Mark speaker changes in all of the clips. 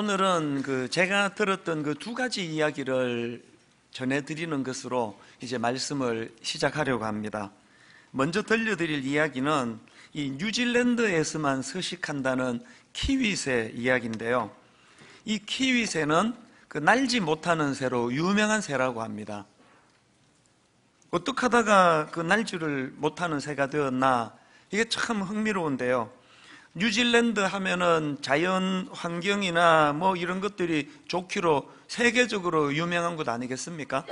Speaker 1: 오늘은 그 제가 들었던 그 두 가지 이야기를 전해드리는 것으로 이제 말씀을 시작하려고 합니다. 먼저 들려드릴 이야기는 이 뉴질랜드에서만 서식한다는 키위새 이야기인데요. 이 키위새는 그 날지 못하는 새로 유명한 새라고 합니다. 어떻게 하다가 그 날지를 못하는 새가 되었나? 이게 참 흥미로운데요. 뉴질랜드 하면은 자연 환경이나 뭐 이런 것들이 좋기로 세계적으로 유명한 곳 아니겠습니까?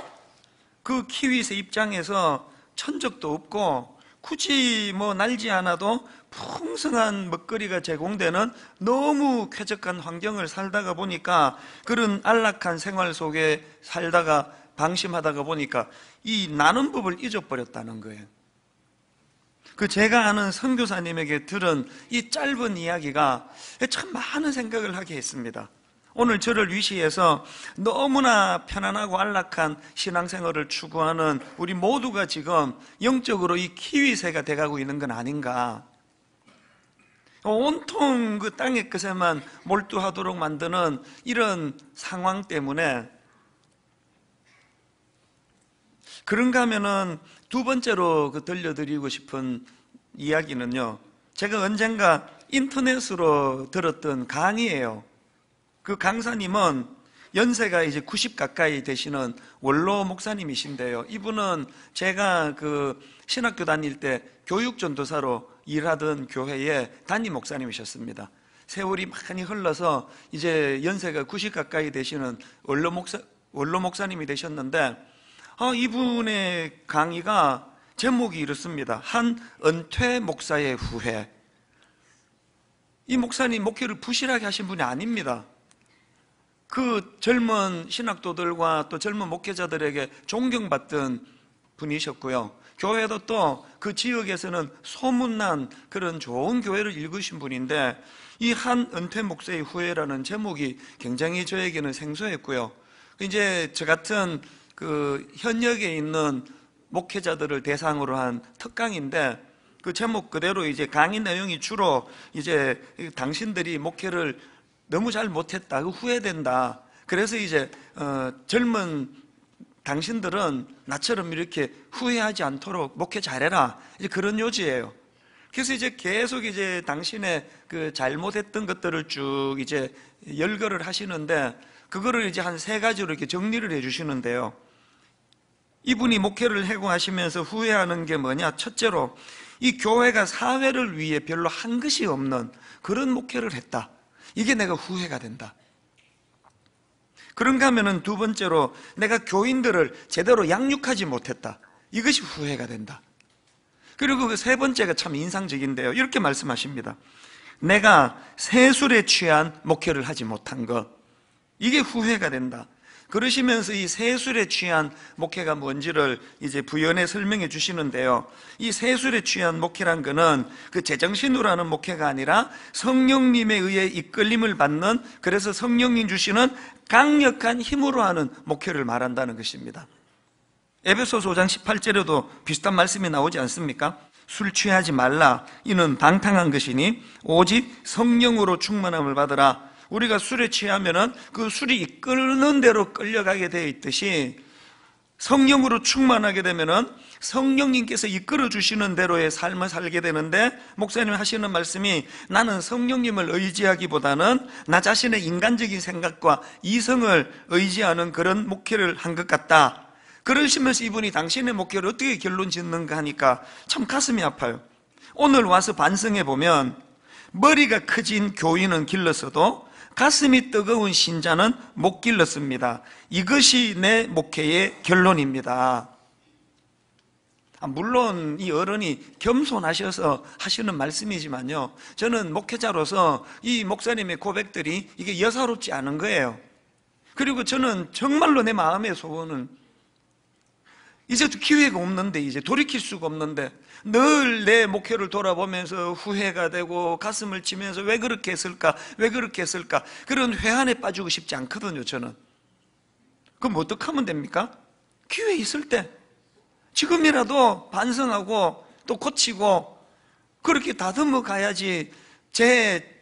Speaker 1: 그 키위새 입장에서 천적도 없고 굳이 뭐 날지 않아도 풍성한 먹거리가 제공되는 너무 쾌적한 환경을 살다가 보니까 그런 안락한 생활 속에 살다가 방심하다가 보니까 이 나는 법을 잊어버렸다는 거예요. 그 제가 아는 선교사님에게 들은 이 짧은 이야기가 참 많은 생각을 하게 했습니다. 오늘 저를 위시해서 너무나 편안하고 안락한 신앙생활을 추구하는 우리 모두가 지금 영적으로 이 키위새가 돼가고 있는 건 아닌가. 온통 그 땅의 것에만 몰두하도록 만드는 이런 상황 때문에 그런가 하면은 두 번째로 그 들려드리고 싶은 이야기는요. 제가 언젠가 인터넷으로 들었던 강의예요. 그 강사님은 연세가 이제 90 가까이 되시는 원로 목사님이신데요. 이분은 제가 그 신학교 다닐 때 교육 전도사로 일하던 교회의 담임 목사님이셨습니다. 세월이 많이 흘러서 이제 연세가 90 가까이 되시는 원로 목사, 원로 목사님이 되셨는데 아, 이분의 강의가 제목이 이렇습니다. 한 은퇴 목사의 후회. 이 목사님 목회를 부실하게 하신 분이 아닙니다. 그 젊은 신학도들과 또 젊은 목회자들에게 존경받던 분이셨고요. 교회도 또 그 지역에서는 소문난 그런 좋은 교회를 읽으신 분인데 이 한 은퇴 목사의 후회라는 제목이 굉장히 저에게는 생소했고요. 이제 저 같은 그 현역에 있는 목회자들을 대상으로 한 특강인데 그 제목 그대로 이제 강의 내용이 주로 이제 당신들이 목회를 너무 잘 못했다, 그 후회된다. 그래서 이제 어, 젊은 당신들은 나처럼 이렇게 후회하지 않도록 목회 잘해라. 이제 그런 요지예요. 그래서 이제 계속 이제 당신의 그 잘못했던 것들을 쭉 이제 열거를 하시는데 그거를 이제 한 세 가지로 이렇게 정리를 해 주시는데요. 이분이 목회를 해고하시면서 후회하는 게 뭐냐? 첫째로 이 교회가 사회를 위해 별로 한 것이 없는 그런 목회를 했다. 이게 내가 후회가 된다. 그런가 하면은 두 번째로 내가 교인들을 제대로 양육하지 못했다. 이것이 후회가 된다. 그리고 그 세 번째가 참 인상적인데요. 이렇게 말씀하십니다. 내가 세술에 취한 목회를 하지 못한 것. 이게 후회가 된다. 그러시면서 이 세술에 취한 목회가 뭔지를 이제 부연해 설명해 주시는데요. 이 세술에 취한 목회란 거는 그 제정신으로 하는 목회가 아니라 성령님에 의해 이끌림을 받는 그래서 성령님 주시는 강력한 힘으로 하는 목회를 말한다는 것입니다. 에베소서 5장 18절에도 비슷한 말씀이 나오지 않습니까? 술 취하지 말라. 이는 방탕한 것이니 오직 성령으로 충만함을 받으라. 우리가 술에 취하면은 그 술이 이끄는 대로 끌려가게 되어 있듯이 성령으로 충만하게 되면은 성령님께서 이끌어 주시는 대로의 삶을 살게 되는데 목사님 하시는 말씀이 나는 성령님을 의지하기보다는 나 자신의 인간적인 생각과 이성을 의지하는 그런 목회를 한 것 같다. 그러시면서 이분이 당신의 목회를 어떻게 결론 짓는가 하니까 참 가슴이 아파요. 오늘 와서 반성해 보면 머리가 커진 교인은 길렀어도 가슴이 뜨거운 신자는 못 길렀습니다. 이것이 내 목회의 결론입니다. 아, 물론 이 어른이 겸손하셔서 하시는 말씀이지만요. 저는 목회자로서 이 목사님의 고백들이 이게 여사롭지 않은 거예요. 그리고 저는 정말로 내 마음의 소원은 이제 기회가 없는데 이제 돌이킬 수가 없는데 늘 내 목표를 돌아보면서 후회가 되고 가슴을 치면서 왜 그렇게 했을까 왜 그렇게 했을까 그런 회한에 빠지고 싶지 않거든요 저는 그럼 어떻게 하면 됩니까? 기회 있을 때 지금이라도 반성하고 또 고치고 그렇게 다듬어 가야지 제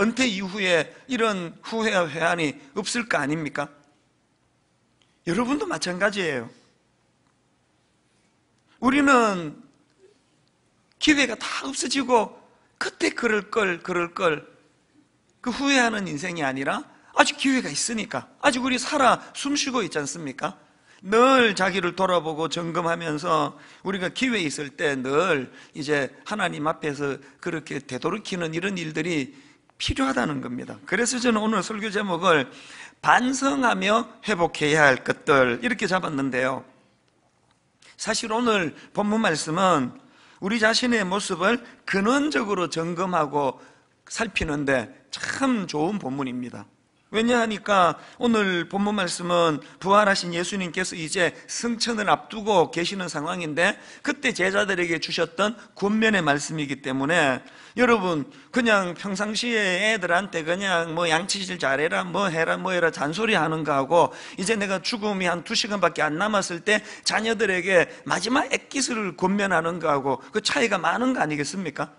Speaker 1: 은퇴 이후에 이런 후회와 회한이 없을 거 아닙니까? 여러분도 마찬가지예요. 우리는 기회가 다 없어지고 그때 그럴 걸, 그럴 걸, 그 후회하는 인생이 아니라 아직 기회가 있으니까. 아직 우리 살아 숨 쉬고 있지 않습니까? 늘 자기를 돌아보고 점검하면서 우리가 기회 있을 때 늘 이제 하나님 앞에서 그렇게 되도록이는 이런 일들이 필요하다는 겁니다. 그래서 저는 오늘 설교 제목을 반성하며 회복해야 할 것들 이렇게 잡았는데요. 사실 오늘 본문 말씀은 우리 자신의 모습을 근원적으로 점검하고 살피는데 참 좋은 본문입니다. 왜냐하니까 오늘 본문 말씀은 부활하신 예수님께서 이제 승천을 앞두고 계시는 상황인데 그때 제자들에게 주셨던 군면의 말씀이기 때문에 여러분 그냥 평상시에 애들한테 그냥 뭐 양치질 잘해라 뭐 해라 뭐 해라 잔소리 하는 거하고 이제 내가 죽음이 한 두 시간밖에 안 남았을 때 자녀들에게 마지막 액기스를 권면하는 거하고 그 차이가 많은 거 아니겠습니까?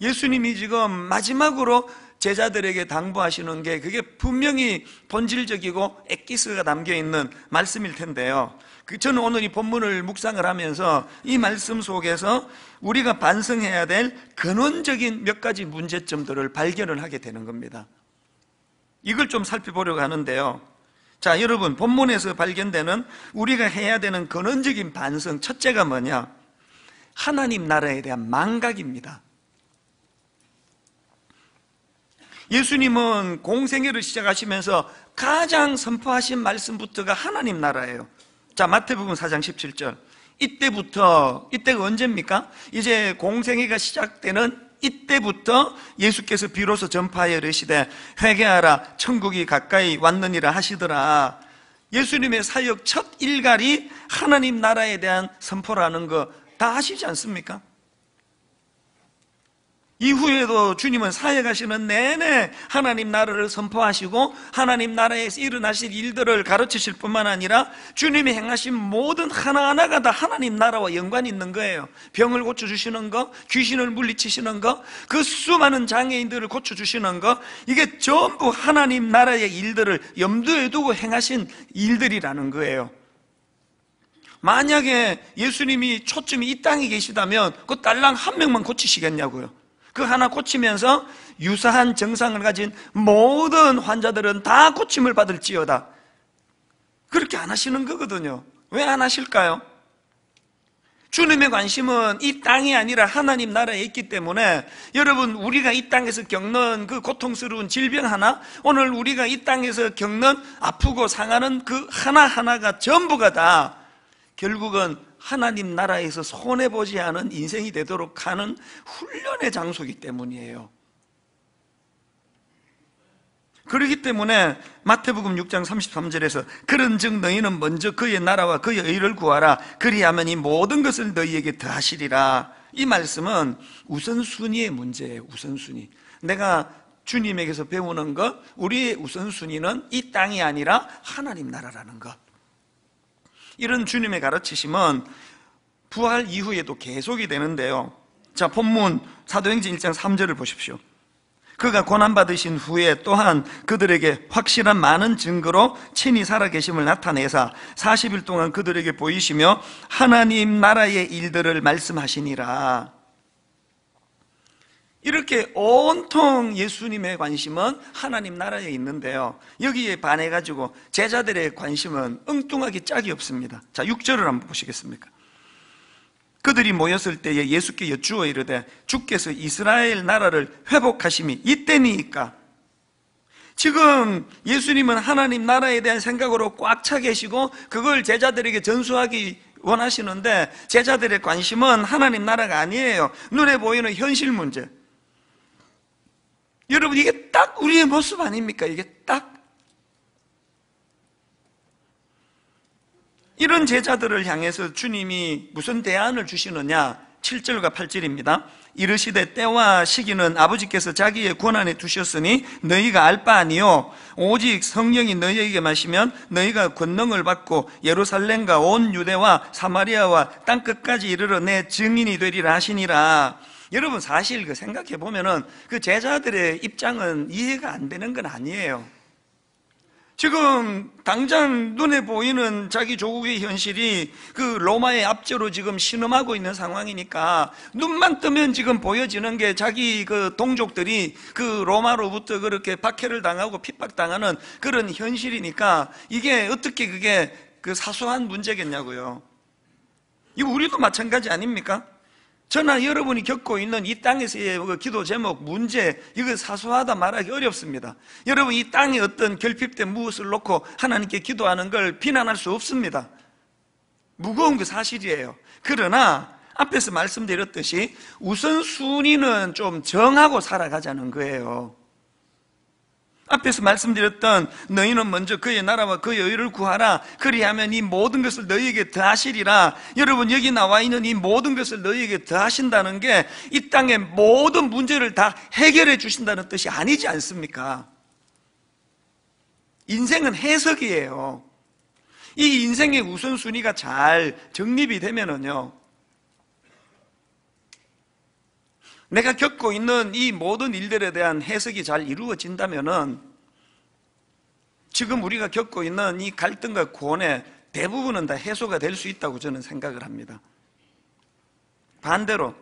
Speaker 1: 예수님이 지금 마지막으로 제자들에게 당부하시는 게 그게 분명히 본질적이고 엑기스가 담겨 있는 말씀일 텐데요. 그 저는 오늘 이 본문을 묵상을 하면서 이 말씀 속에서 우리가 반성해야 될 근원적인 몇 가지 문제점들을 발견을 하게 되는 겁니다. 이걸 좀 살펴보려고 하는데요. 자, 여러분, 본문에서 발견되는 우리가 해야 되는 근원적인 반성, 첫째가 뭐냐? 하나님 나라에 대한 망각입니다. 예수님은 공생애를 시작하시면서 가장 선포하신 말씀부터가 하나님 나라예요. 자, 마태복음 4장 17절. 이때부터, 이때가 언제입니까? 이제 공생애가 시작되는 이때부터 예수께서 비로소 전파하여 이르시되 회개하라 천국이 가까이 왔느니라 하시더라. 예수님의 사역 첫 일갈이 하나님 나라에 대한 선포라는 거 다 아시지 않습니까? 이후에도 주님은 사역하시는 내내 하나님 나라를 선포하시고 하나님 나라에서 일어나실 일들을 가르치실 뿐만 아니라 주님이 행하신 모든 하나하나가 다 하나님 나라와 연관이 있는 거예요. 병을 고쳐주시는 거, 귀신을 물리치시는 거, 그 수많은 장애인들을 고쳐주시는 거, 이게 전부 하나님 나라의 일들을 염두에 두고 행하신 일들이라는 거예요. 만약에 예수님이 초점이 이 땅에 계시다면 그 딸랑 한 명만 고치시겠냐고요. 그 하나 고치면서 유사한 증상을 가진 모든 환자들은 다 고침을 받을지어다. 그렇게 안 하시는 거거든요. 왜 안 하실까요? 주님의 관심은 이 땅이 아니라 하나님 나라에 있기 때문에 여러분 우리가 이 땅에서 겪는 그 고통스러운 질병 하나 오늘 우리가 이 땅에서 겪는 아프고 상하는 그 하나하나가 전부가 다 결국은 하나님 나라에서 손해보지 않은 인생이 되도록 하는 훈련의 장소이기 때문이에요. 그렇기 때문에 마태복음 6장 33절에서 그런즉 너희는 먼저 그의 나라와 그의 의를 구하라. 그리하면 이 모든 것을 너희에게 더하시리라. 이 말씀은 우선순위의 문제예요 우선순위. 내가 주님에게서 배우는 것 우리의 우선순위는 이 땅이 아니라 하나님 나라라는 것 이런 주님의 가르치심은 부활 이후에도 계속이 되는데요. 자, 본문 사도행전 1장 3절을 보십시오. 그가 고난받으신 후에 또한 그들에게 확실한 많은 증거로 친히 살아계심을 나타내사 40일 동안 그들에게 보이시며 하나님 나라의 일들을 말씀하시니라. 이렇게 온통 예수님의 관심은 하나님 나라에 있는데요. 여기에 반해가지고 제자들의 관심은 엉뚱하게 짝이 없습니다. 자, 6절을 한번 보시겠습니까? 그들이 모였을 때에 예수께 여쭈어 이르되 주께서 이스라엘 나라를 회복하심이 이때니까 지금 예수님은 하나님 나라에 대한 생각으로 꽉 차 계시고 그걸 제자들에게 전수하기 원하시는데 제자들의 관심은 하나님 나라가 아니에요. 눈에 보이는 현실 문제. 여러분 이게 딱 우리의 모습 아닙니까? 이게 딱 이런 제자들을 향해서 주님이 무슨 대안을 주시느냐? 7절과 8절입니다. 이르시되 때와 시기는 아버지께서 자기의 권한에 두셨으니 너희가 알 바 아니요 오직 성령이 너희에게 마시면 너희가 권능을 받고 예루살렘과 온 유대와 사마리아와 땅 끝까지 이르러 내 증인이 되리라 하시니라 여러분 사실 그 생각해 보면은 그 제자들의 입장은 이해가 안 되는 건 아니에요. 지금 당장 눈에 보이는 자기 조국의 현실이 그 로마의 압제로 지금 신음하고 있는 상황이니까 눈만 뜨면 지금 보여지는 게 자기 그 동족들이 그 로마로부터 그렇게 박해를 당하고 핍박당하는 그런 현실이니까 이게 어떻게 그게 그 사소한 문제겠냐고요. 이거 우리도 마찬가지 아닙니까? 저나 여러분이 겪고 있는 이 땅에서의 그 기도 제목, 문제, 이거 사소하다 말하기 어렵습니다. 여러분, 이 땅에 어떤 결핍된 무엇을 놓고 하나님께 기도하는 걸 비난할 수 없습니다. 무거운 그 사실이에요. 그러나, 앞에서 말씀드렸듯이 우선순위는 좀 정하고 살아가자는 거예요. 앞에서 말씀드렸던 너희는 먼저 그의 나라와 그의 의를 구하라. 그리하면 이 모든 것을 너희에게 더하시리라. 여러분 여기 나와 있는 이 모든 것을 너희에게 더하신다는 게 이 땅의 모든 문제를 다 해결해 주신다는 뜻이 아니지 않습니까? 인생은 해석이에요. 이 인생의 우선순위가 잘 정립이 되면은요 내가 겪고 있는 이 모든 일들에 대한 해석이 잘 이루어진다면은 지금 우리가 겪고 있는 이 갈등과 고원의 대부분은 다 해소가 될 수 있다고 저는 생각을 합니다. 반대로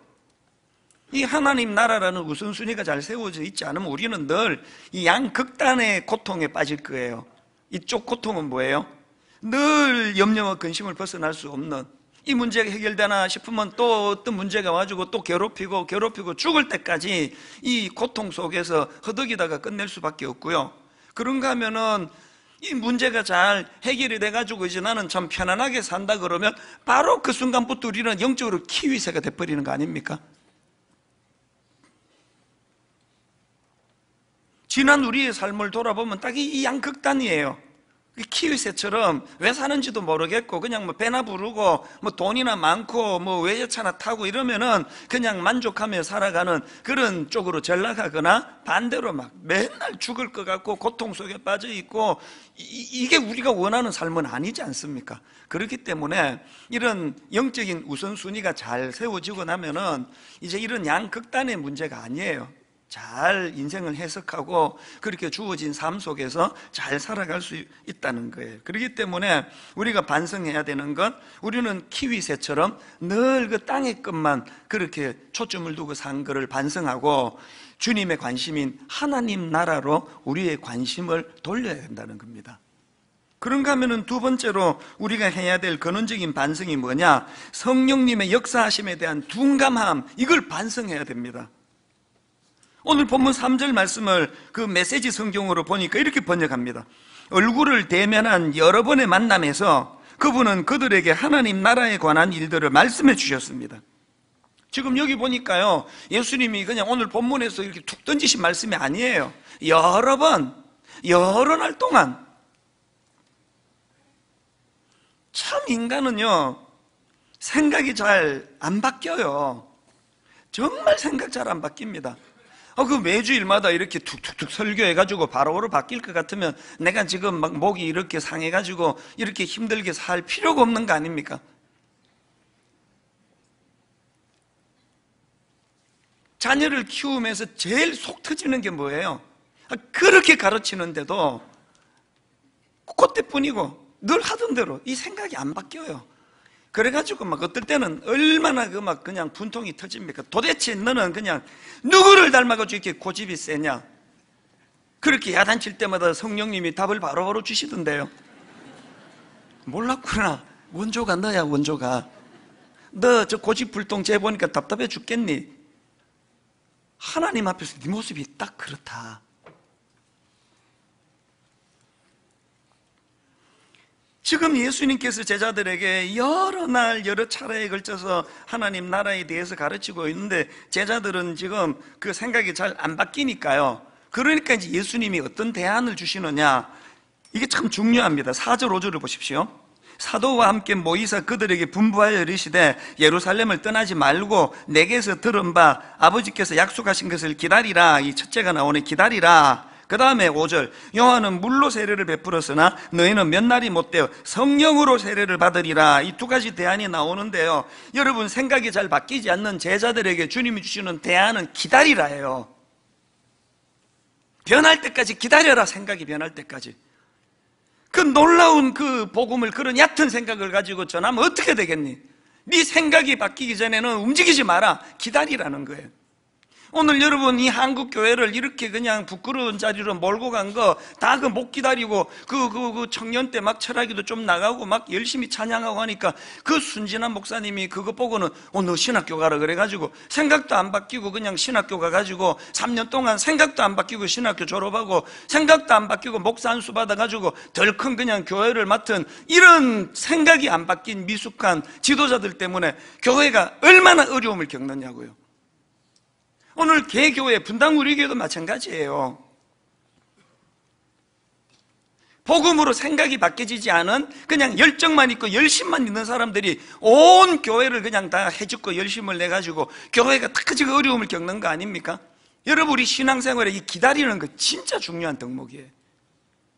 Speaker 1: 이 하나님 나라라는 우선순위가 잘 세워져 있지 않으면 우리는 늘 이 양극단의 고통에 빠질 거예요. 이쪽 고통은 뭐예요? 늘 염려와 근심을 벗어날 수 없는 이 문제가 해결되나 싶으면 또 어떤 문제가 와가지고 또 괴롭히고 괴롭히고 죽을 때까지 이 고통 속에서 허덕이다가 끝낼 수밖에 없고요. 그런가 하면은 이 문제가 잘 해결이 돼가지고 이제 나는 참 편안하게 산다 그러면 바로 그 순간부터 우리는 영적으로 키위새가 돼버리는 거 아닙니까? 지난 우리의 삶을 돌아보면 딱 이 양극단이에요. 키위새처럼 왜 사는지도 모르겠고 그냥 뭐 배나 부르고 뭐 돈이나 많고 뭐 외제차나 타고 이러면은 그냥 만족하며 살아가는 그런 쪽으로 전락하거나 반대로 막 맨날 죽을 것 같고 고통 속에 빠져 있고 이, 게 우리가 원하는 삶은 아니지 않습니까? 그렇기 때문에 이런 영적인 우선순위가 잘 세워지고 나면은 이제 이런 양극단의 문제가 아니에요. 잘 인생을 해석하고 그렇게 주어진 삶 속에서 잘 살아갈 수 있다는 거예요. 그렇기 때문에 우리가 반성해야 되는 건 우리는 키위새처럼 늘 그 땅의 것만 그렇게 초점을 두고 산 거를 반성하고 주님의 관심인 하나님 나라로 우리의 관심을 돌려야 된다는 겁니다. 그런가 하면은 두 번째로 우리가 해야 될 근원적인 반성이 뭐냐? 성령님의 역사하심에 대한 둔감함, 이걸 반성해야 됩니다. 오늘 본문 3절 말씀을 그 메시지 성경으로 보니까 이렇게 번역합니다. 얼굴을 대면한 여러 번의 만남에서 그분은 그들에게 하나님 나라에 관한 일들을 말씀해 주셨습니다. 지금 여기 보니까요, 예수님이 그냥 오늘 본문에서 이렇게 툭 던지신 말씀이 아니에요. 여러 번, 여러 날 동안. 참 인간은요, 생각이 잘 안 바뀌어요. 정말 생각 잘 안 바뀝니다. 어, 그 매주일마다 이렇게 툭툭툭 설교해가지고 바로바로 바뀔 것 같으면 내가 지금 막 목이 이렇게 상해가지고 이렇게 힘들게 살 필요가 없는 거 아닙니까? 자녀를 키우면서 제일 속 터지는 게 뭐예요? 아, 그렇게 가르치는데도 그때뿐이고 늘 하던 대로 이 생각이 안 바뀌어요. 그래가지고 막 어떨 때는 얼마나 그 막 그냥 분통이 터집니까? 도대체 너는 그냥 누구를 닮아가지고 이렇게 고집이 세냐? 그렇게 야단칠 때마다 성령님이 답을 바로바로 주시던데요. 몰랐구나. 원조가 너야, 원조가. 너 저 고집불통 재보니까 답답해 죽겠니? 하나님 앞에서 네 모습이 딱 그렇다. 지금 예수님께서 제자들에게 여러 날 여러 차례에 걸쳐서 하나님 나라에 대해서 가르치고 있는데 제자들은 지금 그 생각이 잘 안 바뀌니까요. 그러니까 이제 예수님이 어떤 대안을 주시느냐 이게 참 중요합니다. 4절 5절을 보십시오. 사도와 함께 모이사 그들에게 분부하여 이르시되 예루살렘을 떠나지 말고 내게서 들은 바 아버지께서 약속하신 것을 기다리라 이 첫째가 나오네 기다리라 그 다음에 5절 요한은 물로 세례를 베풀었으나 너희는 몇 날이 못되어 성령으로 세례를 받으리라. 이 두 가지 대안이 나오는데요. 여러분 생각이 잘 바뀌지 않는 제자들에게 주님이 주시는 대안은 기다리라예요. 변할 때까지 기다려라 생각이 변할 때까지. 그 놀라운 그 복음을 그런 얕은 생각을 가지고 전하면 어떻게 되겠니? 네 생각이 바뀌기 전에는 움직이지 마라. 기다리라는 거예요 오늘 여러분 이 한국 교회를 이렇게 그냥 부끄러운 자리로 몰고 간 거 다 그 못 기다리고 그, 그, 그 청년 때 막 철학기도 좀 나가고 막 열심히 찬양하고 하니까 그 순진한 목사님이 그거 보고는 어, 너 신학교 가라 그래가지고 생각도 안 바뀌고 그냥 신학교 가가지고 3년 동안 생각도 안 바뀌고 신학교 졸업하고 생각도 안 바뀌고 목사 한 수 받아가지고 덜큰 그냥 교회를 맡은 이런 생각이 안 바뀐 미숙한 지도자들 때문에 교회가 얼마나 어려움을 겪느냐고요. 오늘 개교회, 분당 우리 교회도 마찬가지예요. 복음으로 생각이 바뀌어지지 않은 그냥 열정만 있고 열심만 있는 사람들이 온 교회를 그냥 다 해죽고 열심을 내가지고 교회가 다지금 어려움을 겪는 거 아닙니까? 여러분 우리 신앙생활에 이 기다리는 거 진짜 중요한 덕목이에요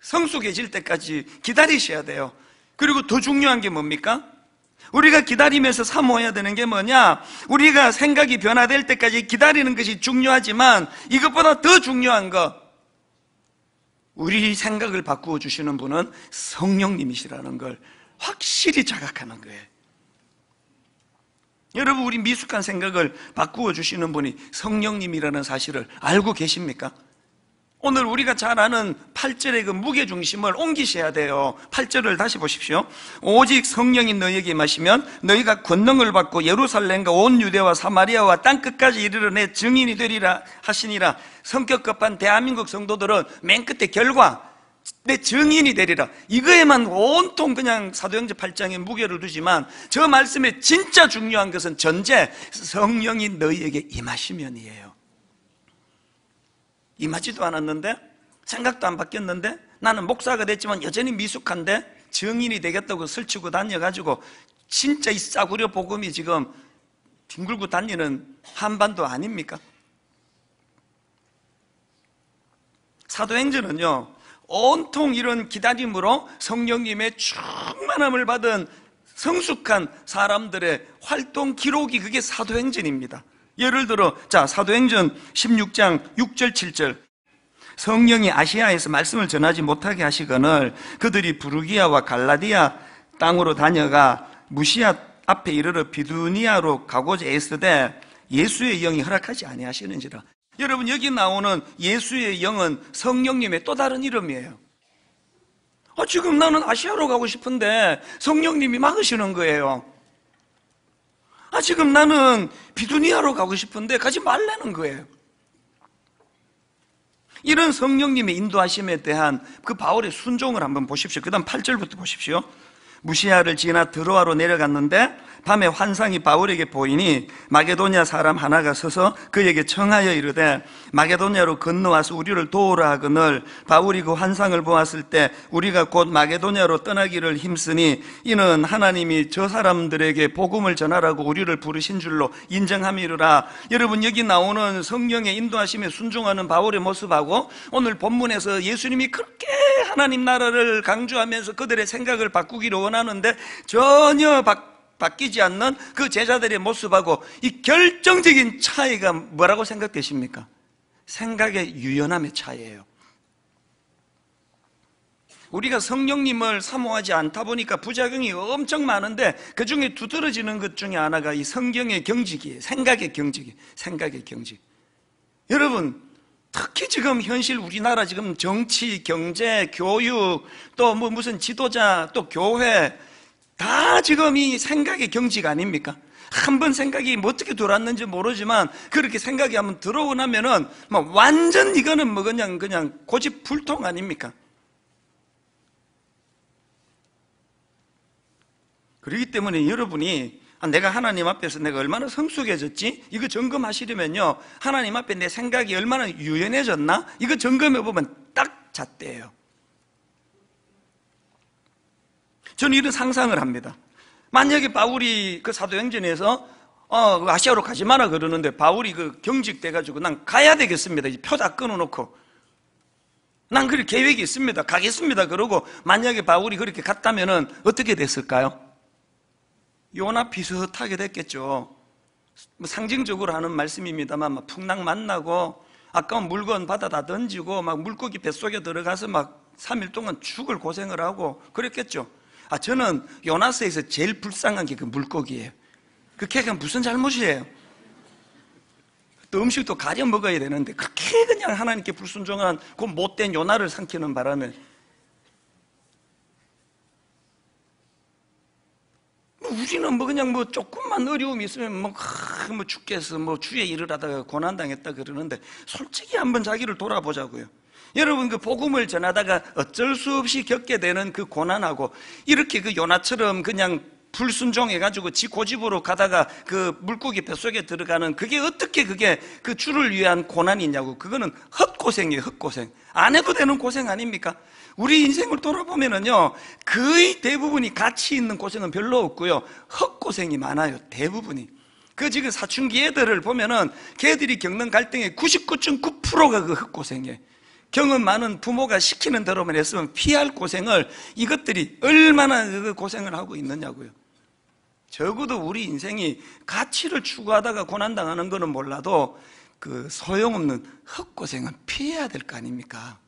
Speaker 1: 성숙해질 때까지 기다리셔야 돼요 그리고 더 중요한 게 뭡니까? 우리가 기다리면서 사모해야 되는 게 뭐냐? 우리가 생각이 변화될 때까지 기다리는 것이 중요하지만 이것보다 더 중요한 거 우리 생각을 바꾸어 주시는 분은 성령님이시라는 걸 확실히 자각하는 거예요. 여러분 우리 미숙한 생각을 바꾸어 주시는 분이 성령님이라는 사실을 알고 계십니까? 오늘 우리가 잘 아는 8절의 그 무게중심을 옮기셔야 돼요. 8절을 다시 보십시오. 오직 성령이 너희에게 마시면 너희가 권능을 받고 예루살렘과 온 유대와 사마리아와 땅끝까지 이르러 내 증인이 되리라 하시니라. 성격 급한 대한민국 성도들은 맨 끝에 결과 내 증인이 되리라. 이거에만 온통 그냥 사도행전 8장에 무게를 두지만 저 말씀에 진짜 중요한 것은 전제 성령이 너희에게 임하시면이에요 임하지도 않았는데 생각도 안 바뀌었는데 나는 목사가 됐지만 여전히 미숙한데 증인이 되겠다고 설치고 다녀가지고 진짜 이 싸구려 복음이 지금 뒹굴고 다니는 한반도 아닙니까? 사도행전은요 온통 이런 기다림으로 성령님의 충만함을 받은 성숙한 사람들의 활동 기록이 그게 사도행전입니다 예를 들어 자 사도행전 16장 6절 7절. 성령이 아시아에서 말씀을 전하지 못하게 하시거늘 그들이 부르기아와 갈라디아 땅으로 다녀가 무시아 앞에 이르러 비두니아로 가고자 애쓰되 예수의 영이 허락하지 아니하시는지라. 여러분 여기 나오는 예수의 영은 성령님의 또 다른 이름이에요. 아, 지금 나는 아시아로 가고 싶은데 성령님이 막으시는 거예요 아, 지금 나는 비두니아로 가고 싶은데 가지 말라는 거예요. 이런 성령님의 인도하심에 대한 그 바울의 순종을 한번 보십시오. 그 다음 8절부터 보십시오. 무시아를 지나 드로아로 내려갔는데 밤에 환상이 바울에게 보이니 마게도냐 사람 하나가 서서 그에게 청하여 이르되 마게도냐로 건너와서 우리를 도우라 하거늘 바울이 그 환상을 보았을 때 우리가 곧 마게도냐로 떠나기를 힘쓰니 이는 하나님이 저 사람들에게 복음을 전하라고 우리를 부르신 줄로 인정함이르라. 여러분 여기 나오는 성령의 인도하심에 순종하는 바울의 모습하고 오늘 본문에서 예수님이 그렇게 하나님 나라를 강조하면서 그들의 생각을 바꾸기를 원하는데 전혀 바, 바뀌지 않는 그 제자들의 모습하고 이 결정적인 차이가 뭐라고 생각되십니까? 생각의 유연함의 차이예요. 우리가 성령님을 사모하지 않다 보니까 부작용이 엄청 많은데 그 중에 두드러지는 것 중에 하나가 이 성경의 경직이에요. 생각의 경직이 생각의 경직. 여러분, 특히 지금 현실 우리나라 지금 정치, 경제, 교육, 또 뭐 무슨 지도자, 또 교회, 다 지금 이 생각의 경직 아닙니까? 한 번 생각이 뭐 어떻게 들어왔는지 모르지만 그렇게 생각이 한번 들어오고 나면은 뭐 완전 이거는 뭐 그냥 그냥 고집불통 아닙니까? 그렇기 때문에 여러분이 아, 내가 하나님 앞에서 내가 얼마나 성숙해졌지? 이거 점검하시려면요 하나님 앞에 내 생각이 얼마나 유연해졌나? 이거 점검해 보면 딱 잣대예요 저는 이런 상상을 합니다. 만약에 바울이 그 사도행전에서 어, 그 아시아로 가지 마라 그러는데 바울이 그 경직돼가지고 난 가야 되겠습니다. 표 다 끊어놓고. 난 그럴 계획이 있습니다. 가겠습니다. 그러고 만약에 바울이 그렇게 갔다면은 어떻게 됐을까요? 요나 비슷하게 됐겠죠. 뭐 상징적으로 하는 말씀입니다만 막 풍랑 만나고 아까운 물건 바다 다 던지고 막 물고기 뱃속에 들어가서 막 3일 동안 죽을 고생을 하고 그랬겠죠. 아 저는 요나스에서 제일 불쌍한 게 그 물고기예요. 그 걔가 무슨 잘못이에요? 또 음식도 가려 먹어야 되는데 그렇게 그냥 하나님께 불순종한 그 못된 요나를 삼키는 바람에 뭐 우리는 뭐 그냥 뭐 조금만 어려움이 있으면 뭐, 아, 뭐 죽겠어 뭐 주에 일을 하다가 고난당했다 그러는데 솔직히 한번 자기를 돌아보자고요 여러분 그 복음을 전하다가 어쩔 수 없이 겪게 되는 그 고난하고 이렇게 그 요나처럼 그냥 불순종해가지고 지 고집으로 가다가 그 물고기 뱃속에 들어가는 그게 어떻게 그게 그 주를 위한 고난이냐고 그거는 헛고생이에요 헛고생. 안 해도 되는 고생 아닙니까? 우리 인생을 돌아보면은요 거의 대부분이 가치 있는 고생은 별로 없고요. 헛고생이 많아요 대부분이. 그 지금 사춘기 애들을 보면은 걔들이 겪는 갈등의 99.9%가 그 헛고생이에요 경험 많은 부모가 시키는 대로만 했으면 피할 고생을 이것들이 얼마나 그 고생을 하고 있느냐고요 적어도 우리 인생이 가치를 추구하다가 고난당하는 것은 몰라도 그 소용없는 헛고생은 피해야 될 거 아닙니까?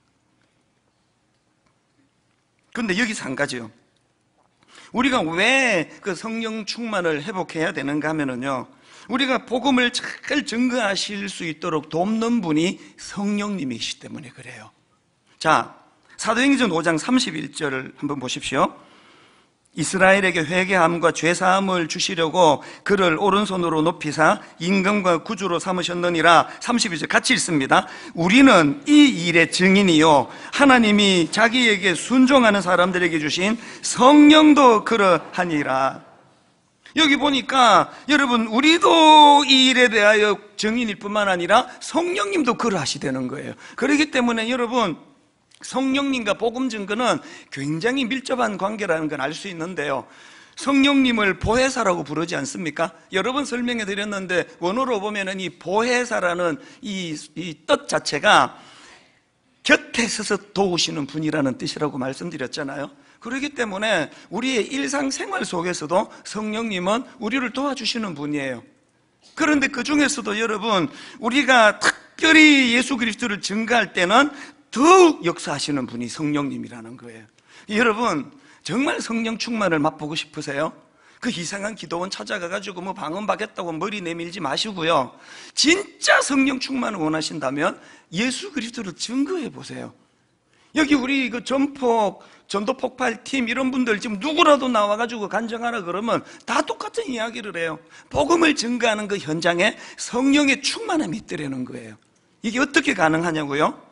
Speaker 1: 그런데 여기서 한 가지요. 우리가 왜 그 성령 충만을 회복해야 되는가 하면은요. 우리가 복음을 잘 증거하실 수 있도록 돕는 분이 성령님이시기 때문에 그래요. 자, 사도행전 5장 31절을 한번 보십시오. 이스라엘에게 회개함과 죄사함을 주시려고 그를 오른손으로 높이사 임금과 구주로 삼으셨느니라 32절 같이 읽습니다 우리는 이 일의 증인이요 하나님이 자기에게 순종하는 사람들에게 주신 성령도 그러하니라 여기 보니까 여러분 우리도 이 일에 대하여 증인일 뿐만 아니라 성령님도 그러하시다는 거예요 그렇기 때문에 여러분 성령님과 복음 증거는 굉장히 밀접한 관계라는 걸 알 수 있는데요. 성령님을 보혜사라고 부르지 않습니까? 여러 번 설명해 드렸는데 원어로 보면은 이 보혜사라는 이, 이뜻 자체가 곁에 서서 도우시는 분이라는 뜻이라고 말씀드렸잖아요. 그렇기 때문에 우리의 일상생활 속에서도 성령님은 우리를 도와주시는 분이에요. 그런데 그 중에서도 여러분, 우리가 특별히 예수 그리스도를 증가할 때는 더욱 역사하시는 분이 성령님이라는 거예요. 여러분, 정말 성령 충만을 맛보고 싶으세요? 그 이상한 기도원 찾아가가지고 뭐 방언 받겠다고 머리 내밀지 마시고요. 진짜 성령 충만을 원하신다면 예수 그리스도를 증거해 보세요. 여기 우리 그 전폭, 전도 폭발 팀 이런 분들 지금 누구라도 나와가지고 간증하라 그러면 다 똑같은 이야기를 해요. 복음을 증거하는 그 현장에 성령의 충만함이 있더라는 거예요. 이게 어떻게 가능하냐고요?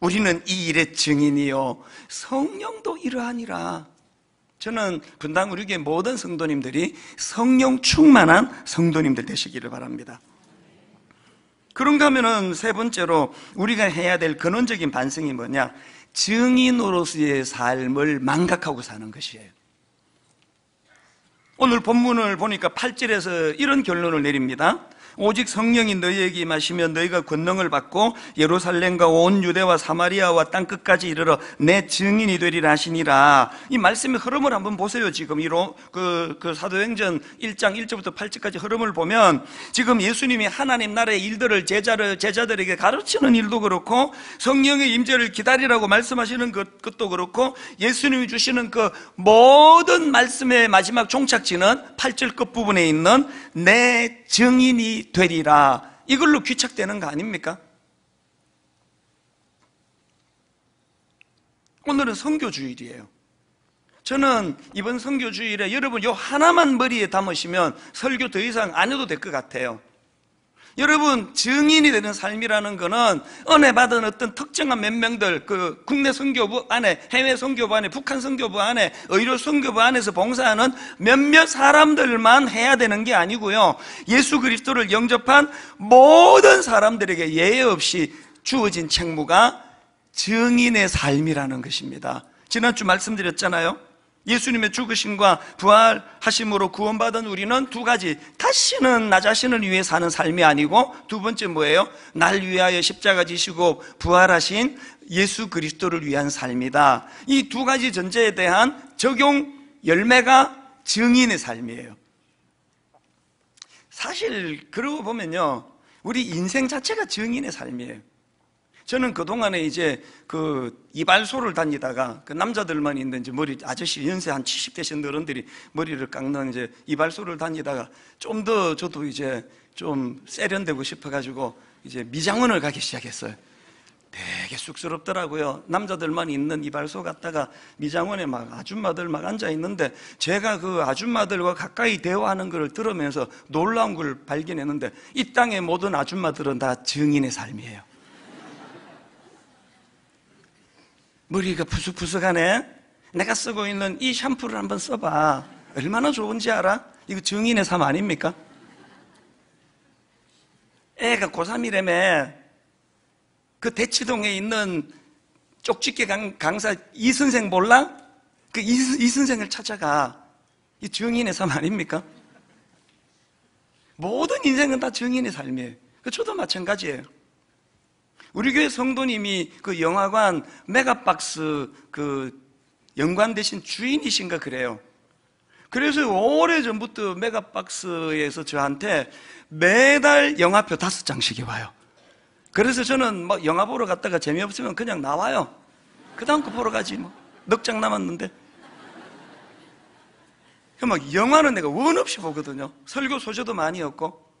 Speaker 1: 우리는 이 일의 증인이요. 성령도 이러하니라. 저는 분당 우리교회 모든 성도님들이 성령 충만한 성도님들 되시기를 바랍니다. 그런가 하면은 세 번째로 우리가 해야 될 근원적인 반성이 뭐냐? 증인으로서의 삶을 망각하고 사는 것이에요. 오늘 본문을 보니까 8절에서 이런 결론을 내립니다. 오직 성령이 너희에게 임하시면 너희가 권능을 받고 예루살렘과 온 유대와 사마리아와 땅 끝까지 이르러 내 증인이 되리라 하시니라. 이 말씀의 흐름을 한번 보세요. 지금 이로 그, 그 사도행전 1장 1절부터 8절까지 흐름을 보면 지금 예수님이 하나님 나라의 일들을 제자를 제자들에게 가르치는 일도 그렇고 성령의 임재를 기다리라고 말씀하시는 것, 것도 그렇고 예수님이 주시는 그 모든 말씀의 마지막 종착지는 8절 끝 부분에 있는 내 증인이 되리라. 이걸로 귀착되는 거 아닙니까? 오늘은 성교주일이에요. 저는 이번 성교주일에 여러분 요 하나만 머리에 담으시면 설교 더 이상 안 해도 될 것 같아요. 여러분 증인이 되는 삶이라는 것은 은혜 받은 어떤 특정한 몇 명들 그 국내 선교부 안에 해외 선교부 안에 북한 선교부 안에 의료 선교부 안에서 봉사하는 몇몇 사람들만 해야 되는 게 아니고요. 예수 그리스도를 영접한 모든 사람들에게 예외 없이 주어진 책무가 증인의 삶이라는 것입니다. 지난주 말씀드렸잖아요 예수님의 죽으심과 부활하심으로 구원받은 우리는 두 가지. 다시는 나 자신을 위해 사는 삶이 아니고 두 번째 뭐예요? 날 위하여 십자가 지시고 부활하신 예수 그리스도를 위한 삶이다. 이 두 가지 전제에 대한 적용 열매가 증인의 삶이에요. 사실 그러고 보면요. 우리 인생 자체가 증인의 삶이에요 저는 그동안에 이제 그 이발소를 다니다가 그 남자들만 있는 이제 머리 아저씨 연세 한 70 되신 어른들이 머리를 깎는 이제 이발소를 다니다가 좀 더 저도 이제 좀 세련되고 싶어가지고 이제 미장원을 가기 시작했어요. 되게 쑥스럽더라고요. 남자들만 있는 이발소 갔다가 미장원에 막 아줌마들 막 앉아 있는데 제가 그 아줌마들과 가까이 대화하는 것을 들으면서 놀라운 걸 발견했는데 이 땅의 모든 아줌마들은 다 증인의 삶이에요. 머리가 푸석푸석하네? 내가 쓰고 있는 이 샴푸를 한번 써봐. 얼마나 좋은지 알아? 이거 증인의 삶 아닙니까? 애가 고3이라며 그 대치동에 있는 쪽집게 강, 사 이 선생 몰라? 그 이, 이 선생을 찾아가. 이 증인의 삶 아닙니까? 모든 인생은 다 증인의 삶이에요. 그 저도 마찬가지예요. 우리 교회 성도님이 그 영화관 메가박스 그 연관되신 주인이신가 그래요. 그래서 오래 전부터 메가박스에서 저한테 매달 영화표 다섯 장씩이 와요. 그래서 저는 막 영화 보러 갔다가 재미없으면 그냥 나와요. 그 다음 거 보러 가지 뭐. 넉 장 남았는데. 막 영화는 내가 원 없이 보거든요. 설교 소재도 많이 없고.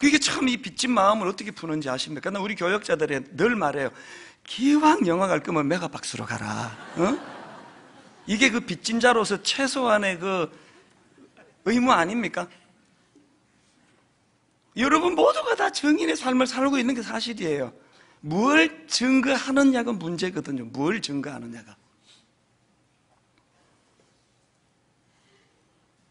Speaker 1: 그게 참 이 빚진 마음을 어떻게 푸는지 아십니까? 나 우리 교역자들이 늘 말해요. 기왕 영화 갈 거면 메가박스로 가라. 어? 이게 그 빚진 자로서 최소한의 그 의무 아닙니까? 여러분 모두가 다 증인의 삶을 살고 있는 게 사실이에요. 뭘 증거하느냐가 문제거든요. 뭘 증거하느냐가.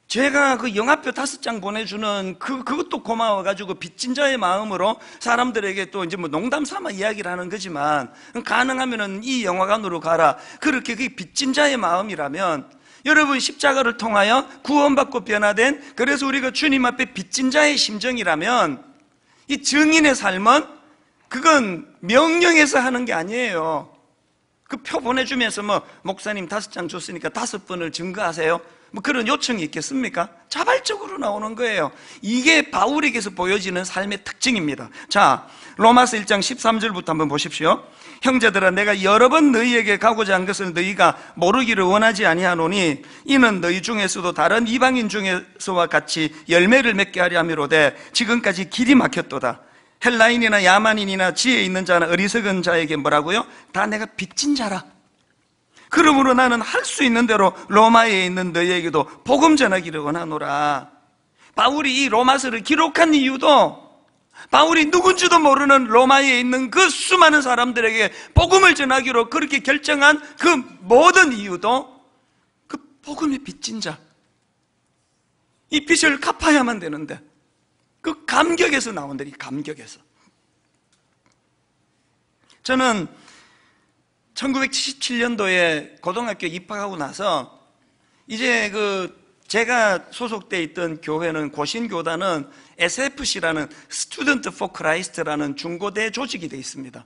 Speaker 1: 제가 그 영화표 다섯 장 보내주는 그, 그것도 고마워가지고 빚진 자의 마음으로 사람들에게 또 이제 뭐 농담 삼아 이야기를 하는 거지만 가능하면은 이 영화관으로 가라. 그렇게 그게 빚진 자의 마음이라면 여러분 십자가를 통하여 구원받고 변화된 그래서 우리가 주님 앞에 빚진 자의 심정이라면 이 증인의 삶은 그건 명령에서 하는 게 아니에요. 그 표 보내주면서 뭐 목사님 다섯 장 줬으니까 다섯 번을 증거하세요. 뭐 그런 요청이 있겠습니까? 자발적으로 나오는 거예요. 이게 바울에게서 보여지는 삶의 특징입니다. 자, 로마서 1장 13절부터 한번 보십시오. 형제들아 내가 여러 번 너희에게 가고자 한 것을 너희가 모르기를 원하지 아니하노니 이는 너희 중에서도 다른 이방인 중에서와 같이 열매를 맺게 하려 함이로되 지금까지 길이 막혔도다. 헬라인이나 야만인이나 지혜 있는 자나 어리석은 자에게 뭐라고요? 다 내가 빚진 자라. 그러므로 나는 할 수 있는 대로 로마에 있는 너희에게도 복음 전하기를 원하노라. 바울이 이 로마서를 기록한 이유도 바울이 누군지도 모르는 로마에 있는 그 수많은 사람들에게 복음을 전하기로 그렇게 결정한 그 모든 이유도 그 복음의 빚진 자. 이 빚을 갚아야만 되는데 그 감격에서 나온다, 이 감격에서. 저는 1977년도에 고등학교 입학하고 나서 이제 그 제가 소속돼 있던 교회는 고신교단은 SFC라는 Student for Christ라는 중고대 조직이 되어 있습니다.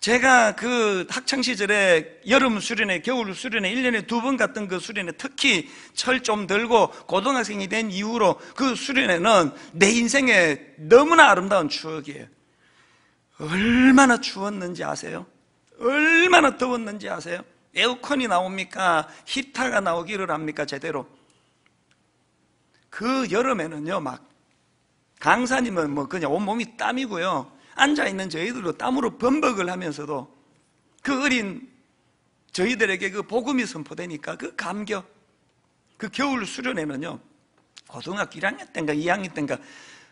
Speaker 1: 제가 그 학창 시절에 여름 수련회, 겨울 수련회 1년에 두 번 갔던 그 수련회 특히 철 좀 들고 고등학생이 된 이후로 그 수련회는 내 인생에 너무나 아름다운 추억이에요. 얼마나 추웠는지 아세요? 얼마나 더웠는지 아세요? 에어컨이 나옵니까? 히터가 나오기를 합니까? 제대로. 그 여름에는요, 막, 강사님은 뭐 그냥 온몸이 땀이고요. 앉아있는 저희들도 땀으로 범벅을 하면서도 그 어린 저희들에게 그 복음이 선포되니까 그 감격, 그 겨울 수련회는요, 고등학교 1학년 때인가 2학년 때인가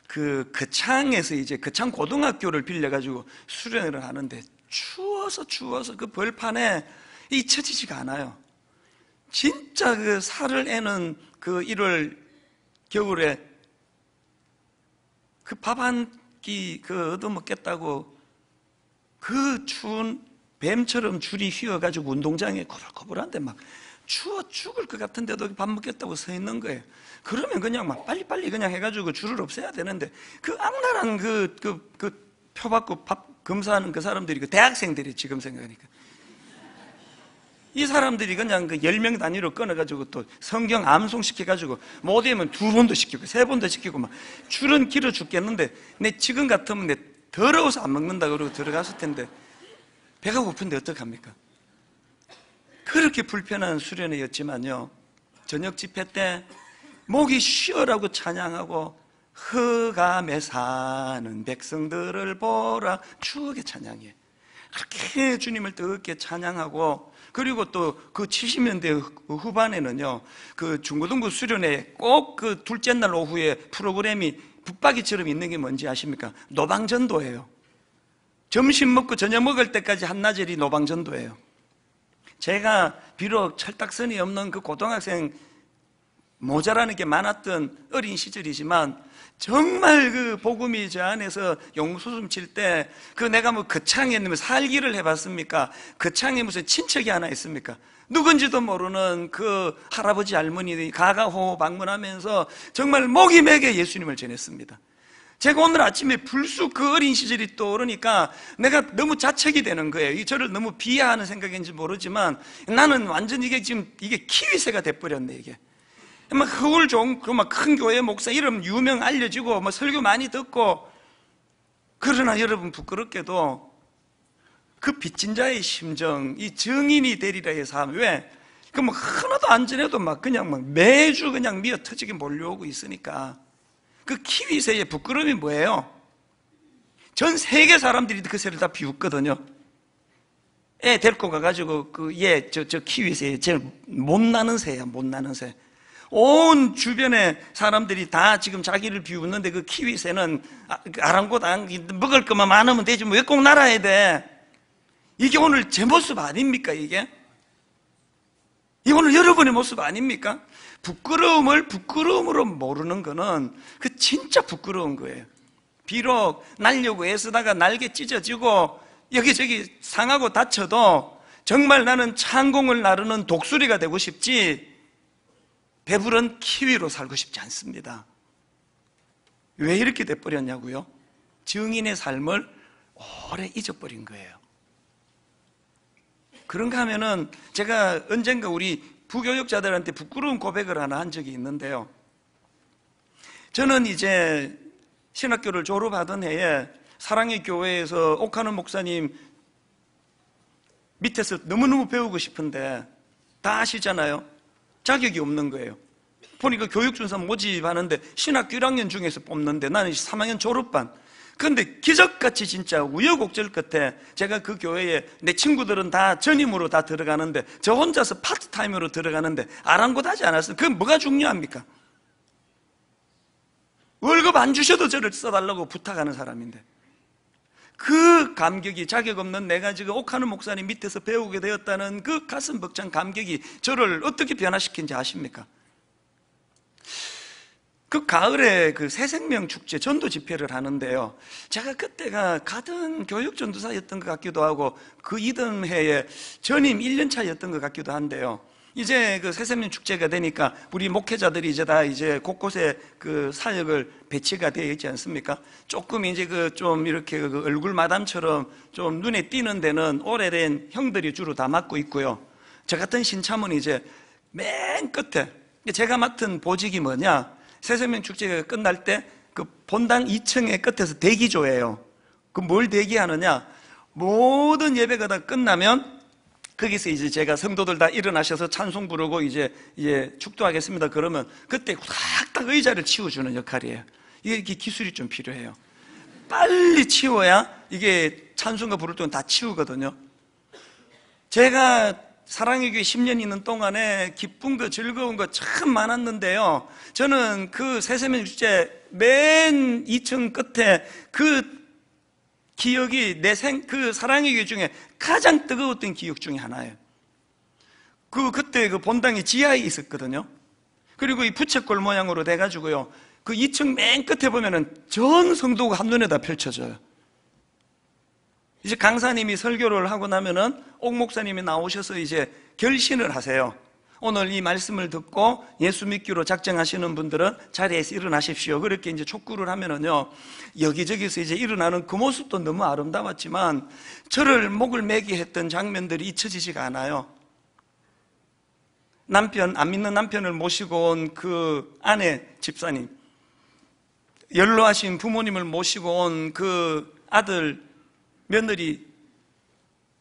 Speaker 1: 그 거창에서 이제 거창 고등학교를 빌려가지고 수련회를 하는데 추워서 추워서 그 벌판에 잊혀지지가 않아요. 진짜 그 살을 애는 그 1월 겨울에 그 밥 한 끼 그 얻어먹겠다고 그 추운 뱀처럼 줄이 휘어가지고 운동장에 거불거불한데 막 추워 죽을 것 같은데도 밥 먹겠다고 서 있는 거예요. 그러면 그냥 막 빨리빨리 그냥 해가지고 줄을 없애야 되는데 그 악랄한 그, 그, 그 표 받고 밥 검사하는 그 사람들이 그 대학생들이 지금 생각하니까. 이 사람들이 그냥 그 10명 단위로 끊어가지고 또 성경 암송시켜가지고 못 외우면 두 번도 시키고 세 번도 시키고 막 줄은 길어 죽겠는데 내 지금 같으면 내 더러워서 안 먹는다 그러고 들어갔을 텐데 배가 고픈데 어떡합니까? 그렇게 불편한 수련회였지만요 저녁 집회 때 목이 쉬어라고 찬양하고 흑암에 사는 백성들을 보라 추억의 찬양이에요 그렇게 주님을 뜨겁게 찬양하고 그리고 또 그 70년대 후반에는요, 그 중고등부 수련회 꼭 그 둘째 날 오후에 프로그램이 붙박이처럼 있는 게 뭔지 아십니까? 노방전도예요. 점심 먹고 저녁 먹을 때까지 한나절이 노방전도예요. 제가 비록 철딱선이 없는 그 고등학생 모자라는 게 많았던 어린 시절이지만 정말 그 복음이 저 안에서 용수숨 칠 때 그 내가 뭐 거창에 뭐 살기를 해봤습니까? 거창에 무슨 친척이 하나 있습니까? 누군지도 모르는 그 할아버지 할머니 가가호 방문하면서 정말 목이 맥에 예수님을 전했습니다. 제가 오늘 아침에 불쑥 그 어린 시절이 떠오르니까 내가 너무 자책이 되는 거예요. 저를 너무 비하하는 생각인지 모르지만 나는 완전 이게 지금 이게 키위새가 돼버렸네, 이게. 막 허울 좋은 그막큰 교회 목사 이름 유명 알려지고 뭐 설교 많이 듣고 그러나 여러분 부끄럽게도 그 빚진 자의 심정, 이 증인이 되리라의 삶, 왜? 그뭐 하나도 안 지내도 막 그냥 막 매주 그냥 미어 터지게 몰려오고 있으니까 그 키위새의 부끄러움이 뭐예요? 전 세계 사람들이 그 새를 다 비웃거든요. 애 데리고 가가지고 그 얘 저저 키위새 제일 못 나는 새야 못 나는 새. 온 주변에 사람들이 다 지금 자기를 비웃는데 그 키위새는 아, 그 먹을 것만 많으면 되지 뭐왜꼭 날아야 돼? 이게 오늘 제 모습 아닙니까 이게? 이 오늘 여러분의 모습 아닙니까? 부끄러움을 부끄러움으로 모르는 거는 그 진짜 부끄러운 거예요. 비록 날려고 애쓰다가 날개 찢어지고 여기저기 상하고 다쳐도 정말 나는 창공을 나르는 독수리가 되고 싶지 배부른 키위로 살고 싶지 않습니다. 왜 이렇게 돼버렸냐고요? 증인의 삶을 오래 잊어버린 거예요. 그런가 하면은 제가 언젠가 우리 부교육자들한테 부끄러운 고백을 하나 한 적이 있는데요. 저는 이제 신학교를 졸업하던 해에 사랑의 교회에서 옥하는 목사님 밑에서 너무너무 배우고 싶은데 다 아시잖아요. 자격이 없는 거예요. 보니까 교육준사 모집하는데 신학교 1학년 중에서 뽑는데 나는 3학년 졸업반. 그런데 기적같이 진짜 우여곡절 끝에 제가 그 교회에 내 친구들은 다 전임으로 다 들어가는데 저 혼자서 파트타임으로 들어가는데 아랑곳하지 않았어요. 그건 뭐가 중요합니까? 월급 안 주셔도 저를 써달라고 부탁하는 사람인데 그 감격이 자격 없는 내가 지금 옥하는 목사님 밑에서 배우게 되었다는 그 가슴 벅찬 감격이 저를 어떻게 변화시킨지 아십니까? 그 가을에 그 새생명 축제 전도 집회를 하는데요. 제가 그때가 가던 교육 전도사였던 것 같기도 하고 그 이듬 해에 전임 1년 차였던 것 같기도 한데요. 이제 그 새생명 축제가 되니까 우리 목회자들이 이제 다 이제 곳곳에 그 사역을 배치가 되어 있지 않습니까? 조금 이제 그 좀 이렇게 그 얼굴 마담처럼 좀 눈에 띄는 데는 오래된 형들이 주로 다 맡고 있고요. 저 같은 신참은 이제 맨 끝에 제가 맡은 보직이 뭐냐? 새생명 축제가 끝날 때 그 본당 2층의 끝에서 대기조예요. 그 뭘 대기하느냐? 모든 예배가 다 끝나면 거기서 이제 제가 성도들 다 일어나셔서 찬송 부르고 이제 이제 축도하겠습니다. 그러면 그때 확딱 의자를 치워주는 역할이에요. 이게 기술이 좀 필요해요. 빨리 치워야 이게 찬송가 부를 때는 다 치우거든요. 제가 사랑의 교회 10년 있는 동안에 기쁜 거 즐거운 거 참 많았는데요. 저는 그 새세면 축제 맨 2층 끝에 그 기억이 내 생, 그 사랑의 교회 중에 가장 뜨거웠던 기억 중에 하나예요. 그, 그때 그 본당이 지하에 있었거든요. 그리고 이 부채꼴 모양으로 돼 가지고요. 그 2층 맨 끝에 보면은 전 성도가 한눈에 다 펼쳐져요. 이제 강사님이 설교를 하고 나면은 옥 목사님이 나오셔서 이제 결신을 하세요. 오늘 이 말씀을 듣고 예수 믿기로 작정하시는 분들은 자리에서 일어나십시오. 그렇게 이제 촉구를 하면은요, 여기저기서 이제 일어나는 그 모습도 너무 아름다웠지만, 저를 목을 매게 했던 장면들이 잊혀지지가 않아요. 남편, 안 믿는 남편을 모시고 온 그 아내 집사님, 연로하신 부모님을 모시고 온 그 아들, 며느리,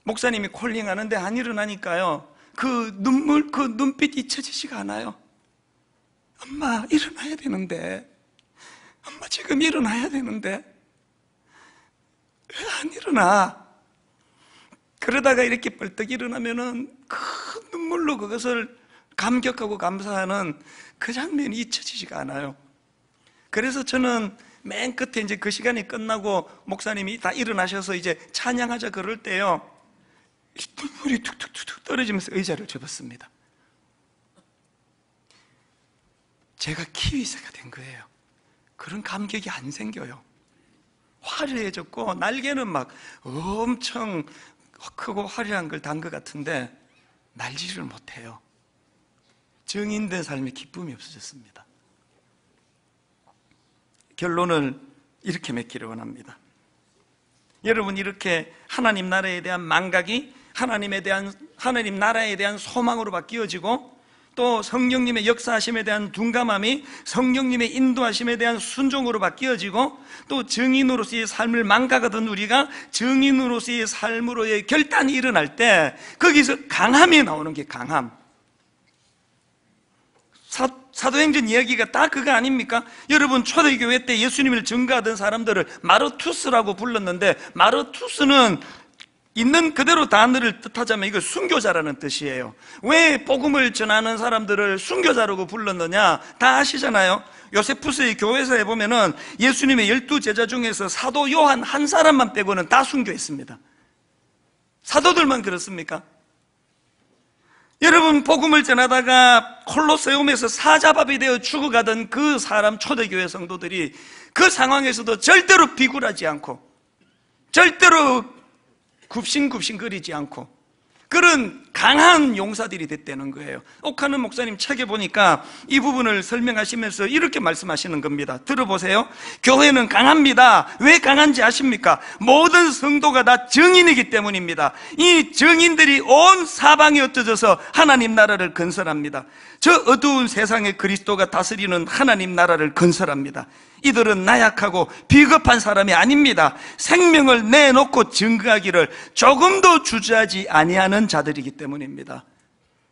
Speaker 1: 목사님이 콜링하는데 안 일어나니까요. 그 눈물, 그 눈빛 잊혀지지가 않아요. 엄마, 일어나야 되는데. 엄마, 지금 일어나야 되는데. 왜 안 일어나? 그러다가 이렇게 벌떡 일어나면은 큰 눈물로 그것을 감격하고 감사하는 그 장면이 잊혀지지가 않아요. 그래서 저는 맨 끝에 이제 그 시간이 끝나고 목사님이 다 일어나셔서 이제 찬양하자 그럴 때요. 눈물이 툭툭툭툭 떨어지면서 의자를 접었습니다. 제가 키위새가 된 거예요. 그런 감격이 안 생겨요. 화려해졌고 날개는 막 엄청 크고 화려한 걸 단 것 같은데 날지를 못해요. 증인된 삶의 기쁨이 없어졌습니다. 결론을 이렇게 맺기를 원합니다. 여러분 이렇게 하나님 나라에 대한 망각이 하나님에 대한 하나님 나라에 대한 소망으로 바뀌어지고 또 성령님의 역사하심에 대한 둔감함이 성령님의 인도하심에 대한 순종으로 바뀌어지고 또 증인으로서의 삶을 망각하던 우리가 증인으로서의 삶으로의 결단이 일어날 때 거기서 강함이 나오는 게 강함. 사, 사도행전 이야기가 다 그거 아닙니까? 여러분 초대교회 때 예수님을 증거하던 사람들을 마르투스라고 불렀는데 마르투스는 있는 그대로 단어를 뜻하자면 이거 순교자라는 뜻이에요. 왜 복음을 전하는 사람들을 순교자라고 불렀느냐? 다 아시잖아요. 요세푸스의 교회사에 보면은 예수님의 열두 제자 중에서 사도 요한 한 사람만 빼고는 다 순교했습니다. 사도들만 그렇습니까? 여러분 복음을 전하다가 콜로세움에서 사자밥이 되어 죽어가던 그 사람 초대교회 성도들이 그 상황에서도 절대로 비굴하지 않고 절대로 굽신굽신 거리지 않고. 그런 강한 용사들이 됐다는 거예요. 옥하는 목사님 책에 보니까 이 부분을 설명하시면서 이렇게 말씀하시는 겁니다. 들어보세요. 교회는 강합니다. 왜 강한지 아십니까? 모든 성도가 다 증인이기 때문입니다. 이 증인들이 온 사방에 흩어져서 하나님 나라를 건설합니다. 저 어두운 세상에 그리스도가 다스리는 하나님 나라를 건설합니다. 이들은 나약하고 비겁한 사람이 아닙니다. 생명을 내놓고 증거하기를 조금도 주저하지 아니하는 자들이기 때문입니다.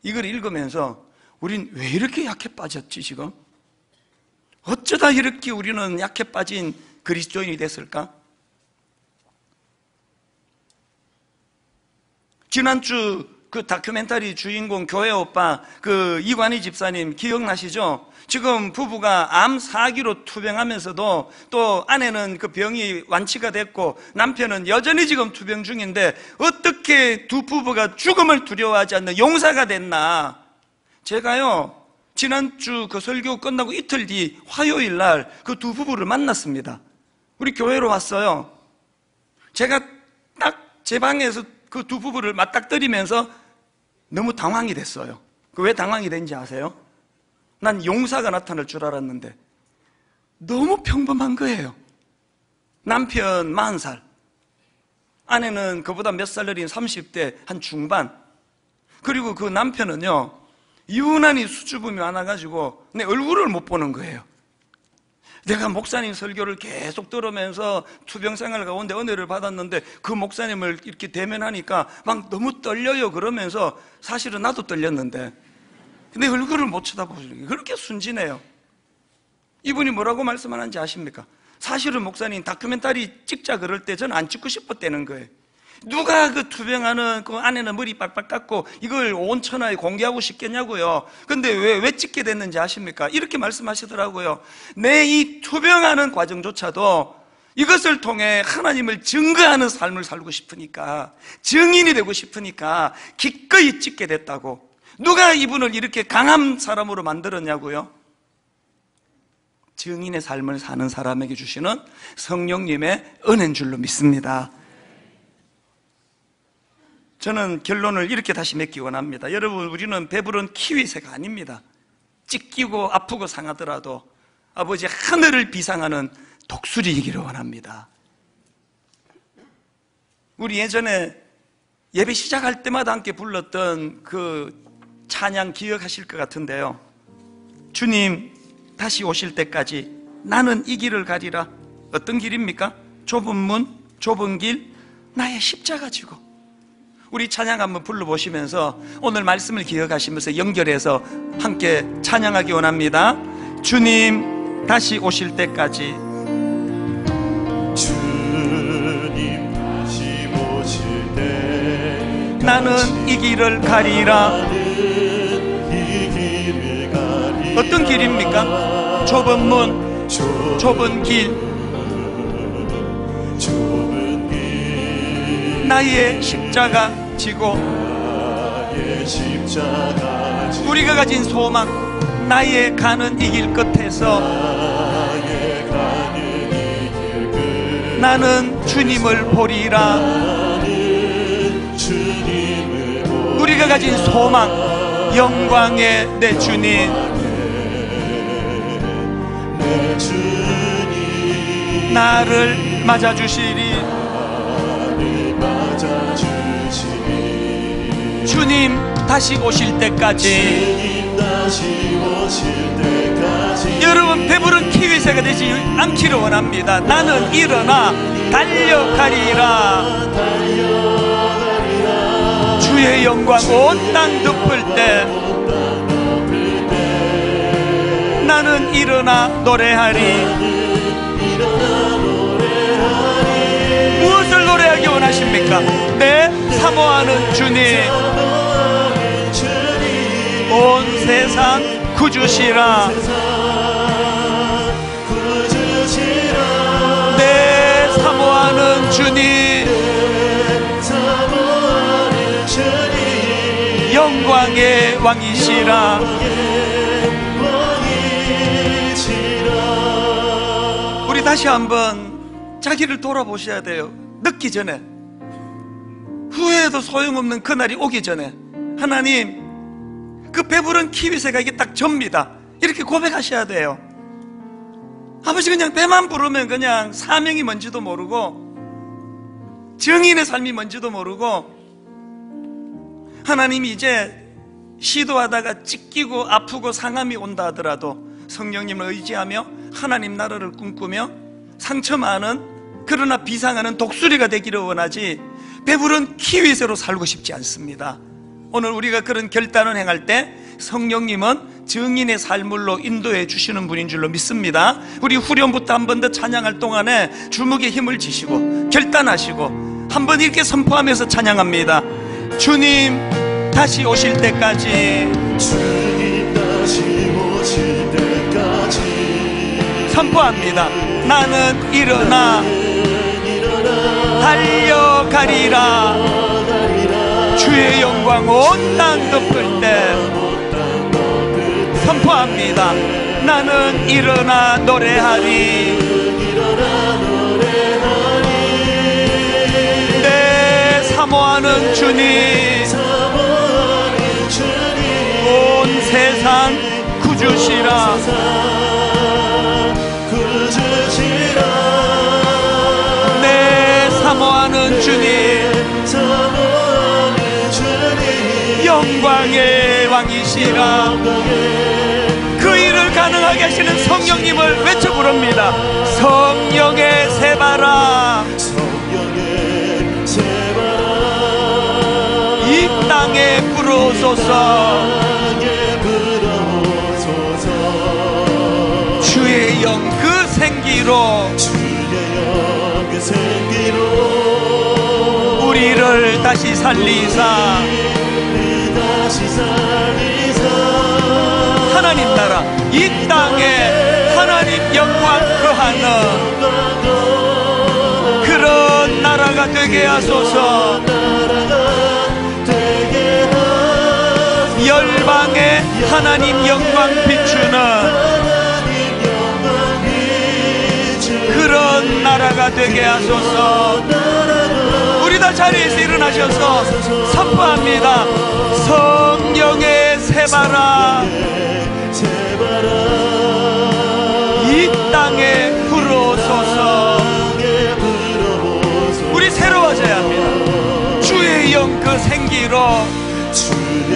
Speaker 1: 이걸 읽으면서 우린 왜 이렇게 약해 빠졌지 지금? 어쩌다 이렇게 우리는 약해 빠진 그리스도인이 됐을까? 지난주 그 다큐멘터리 주인공 교회 오빠 그 이관희 집사님 기억나시죠? 지금 부부가 암 사기로 투병하면서도 또 아내는 그 병이 완치가 됐고 남편은 여전히 지금 투병 중인데 어떻게 두 부부가 죽음을 두려워하지 않는 용사가 됐나? 제가요 지난주 그 설교 끝나고 이틀 뒤 화요일 날 그 두 부부를 만났습니다. 우리 교회로 왔어요. 제가 딱 제 방에서 그 두 부부를 맞닥뜨리면서 너무 당황이 됐어요. 그 왜 당황이 된지 아세요? 난 용사가 나타날 줄 알았는데 너무 평범한 거예요. 남편 40살. 아내는 그보다 몇 살 어린 30대 한 중반. 그리고 그 남편은요, 유난히 수줍음이 많아가지고 내 얼굴을 못 보는 거예요. 내가 목사님 설교를 계속 들으면서 투병 생활 가운데 은혜를 받았는데 그 목사님을 이렇게 대면하니까 막 너무 떨려요 그러면서 사실은 나도 떨렸는데 근데 얼굴을 못 쳐다보시는 게 그렇게 순진해요. 이분이 뭐라고 말씀하는지 아십니까? 사실은 목사님 다큐멘터리 찍자 그럴 때 저는 안 찍고 싶었다는 거예요. 누가 그 투병하는 그 안에는 머리 빡빡 깎고 이걸 온 천하에 공개하고 싶겠냐고요. 근데 왜, 왜 찍게 됐는지 아십니까? 이렇게 말씀하시더라고요. 내 이 투병하는 과정조차도 이것을 통해 하나님을 증거하는 삶을 살고 싶으니까, 증인이 되고 싶으니까 기꺼이 찍게 됐다고. 누가 이분을 이렇게 강한 사람으로 만들었냐고요? 증인의 삶을 사는 사람에게 주시는 성령님의 은혜인 줄로 믿습니다. 저는 결론을 이렇게 다시 맺기 원합니다. 여러분, 우리는 배부른 키위새가 아닙니다. 찢기고 아프고 상하더라도 아버지 하늘을 비상하는 독수리이기를 원합니다. 우리 예전에 예배 시작할 때마다 함께 불렀던 그 찬양 기억하실 것 같은데요. 주님 다시 오실 때까지 나는 이 길을 가리라. 어떤 길입니까? 좁은 문, 좁은 길, 나의 십자가 지고. 우리 찬양 한번 불러보시면서 오늘 말씀을 기억하시면서 연결해서 함께 찬양하기 원합니다. 주님 다시 오실 때까지
Speaker 2: 주님 다시 오실 때
Speaker 1: 나는 이 길을 가리라. 어떤 길입니까? 좁은 문, 좁은 길, 나의 십자가 지고 우리가 가진 소망, 나의 가는 이길 끝에서
Speaker 2: 이길
Speaker 1: 나는 주님을 보리라. 우리가 가진 소망, 영광의 내 주님,
Speaker 2: 주님
Speaker 1: 나를 맞아주시리. 주님 다시 오실 때까지
Speaker 2: 다시 오실 때까지
Speaker 1: 여러분 배부른 키위새가 되지 않기를 원합니다. 나는 일어나 달려가리라. 주의 영광 온 땅 덮을 때 나는 일어나 노래하리. 무엇을 노래하기 원하십니까? 내 사모하는 주님, 온 세상 구주시라. 내 사모하는 주님, 영광의 왕이시라. 우리 다시 한번 자기를 돌아보셔야 돼요. 늦기 전에. 후회해도 소용없는 그날이 오기 전에. 하나님, 그 배부른 키위새가 이게 딱 접니다. 이렇게 고백하셔야 돼요. 아버지 그냥 배만 부르면 그냥 사명이 뭔지도 모르고 정인의 삶이 뭔지도 모르고 하나님이 이제 시도하다가 찢기고 아프고 상함이 온다 하더라도 성령님을 의지하며 하나님 나라를 꿈꾸며 상처 많은 그러나 비상하는 독수리가 되기를 원하지 배부른 키위새로 살고 싶지 않습니다. 오늘 우리가 그런 결단을 행할 때 성령님은 증인의 삶을로 인도해 주시는 분인 줄로 믿습니다. 우리 후렴부터 한 번 더 찬양할 동안에 주먹에 힘을 지시고 결단하시고 한 번 이렇게 선포하면서 찬양합니다. 주님 다시 오실 때까지
Speaker 2: 주님 다시 오실 때까지
Speaker 1: 선포합니다. 나는 일어나 달려가리라. 주의 영광 온 땅 덮을 때 선포합니다. 나는 일어나 노래하리. 내 사모하는 주님, 온 세상 구주시라. 영광의 왕이시라. 그 일을 가능하게 하시는 성령님을 외쳐 부릅니다. 성령의 세바라 이 땅에
Speaker 2: 불어오소서
Speaker 1: 주의 영 그 생기로
Speaker 2: 주의 영그 생기로
Speaker 1: 우리를 다시 살리사 나라 이 땅에 하나님 영광 거하는 그런 나라가 되게 하소서. 열방에 하나님 영광 비추는 그런 나라가 되게 하소서. 우리 다 자리에서 일어나셔서 선포합니다. 성령의
Speaker 3: 제바라
Speaker 1: 이 땅에
Speaker 3: 불어보소
Speaker 1: 우리 새로워져야 합니다. 주의 영 그 생기로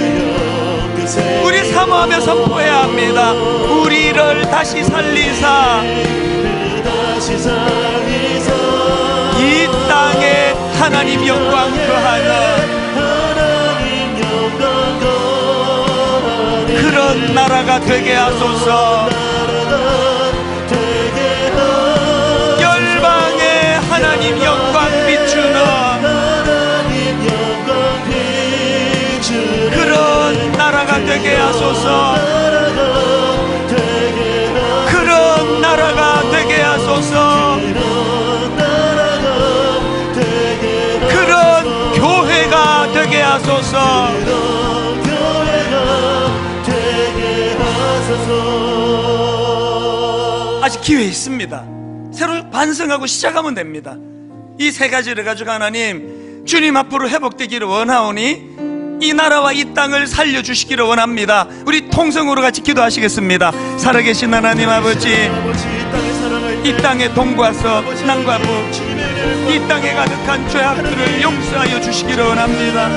Speaker 3: 영그 새
Speaker 1: 우리 사모하며 선포해야 합니다. 우리를 다시 살리사
Speaker 3: 다시 살리사
Speaker 1: 이 땅에 하나님 영광 그하는 그런 나라가 되게 하소서. 열방에 하나님 영광 비추는 그런 나라가 되게 하소서. 그런 나라가 되게 하소서.
Speaker 3: 그런
Speaker 1: 교회가 되게 하소서. 기회 있습니다. 새로 반성하고 시작하면 됩니다. 이 세 가지를 가지고 하나님 주님 앞으로 회복되기를 원하오니 이 나라와 이 땅을 살려주시기를 원합니다. 우리 통성으로 같이 기도하시겠습니다. 살아계신 하나님 아버지, 이이 땅에 동과 서 남과 북, 이 땅에 가득한 죄악들을 용서하여 주시기를 원합니다.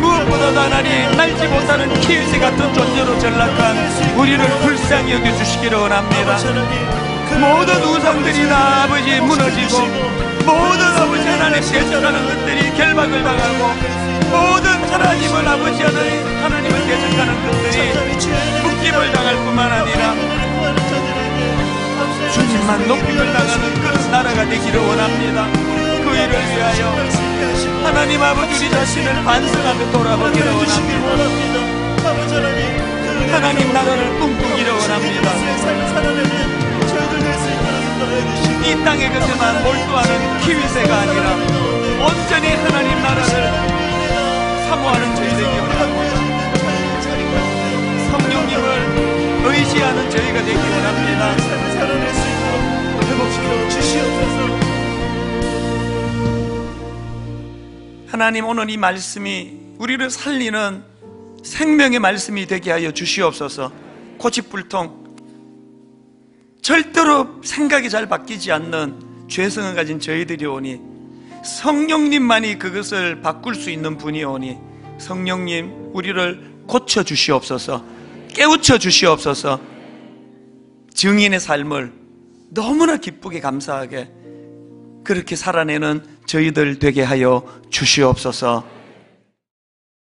Speaker 1: 무엇보다도 하나님 못하는 키위새 같은 존재로 전락한 우리를 불쌍히 여겨주시기를 원합니다. 모든 우상들이 다 아버지 무너지고 모든 아버지 하나님 대적하는 것들이 결박을 당하고 모든 하나님을 아버지 하나님 하나님을 대적하는 것들이 묶임을 당할 뿐만 아니라 주님만 높임을 당하는 그런 나라가 되기를 원합니다. 그 일을 위하여 하나님 아버지 자신을 반성하며 돌아보기를 원합니다. 하나님 나라를 꿈꾸기를 원합니다. 이 땅에 그것에만 몰두하는 키위새가 아니라 온전히 하나님 나라를 사모하는 저희들이 원합니다. 성령님을 의지하는 저희가 되기 원합니다.
Speaker 3: 회복시켜 주시옵소서.
Speaker 1: 하나님 오늘 이 말씀이 우리를 살리는 생명의 말씀이 되게 하여 주시옵소서. 고집불통 절대로 생각이 잘 바뀌지 않는 죄성을 가진 저희들이 오니 성령님만이 그것을 바꿀 수 있는 분이 오니 성령님 우리를 고쳐 주시옵소서. 깨우쳐 주시옵소서. 증인의 삶을 너무나 기쁘게 감사하게 그렇게 살아내는 저희들 되게 하여 주시옵소서.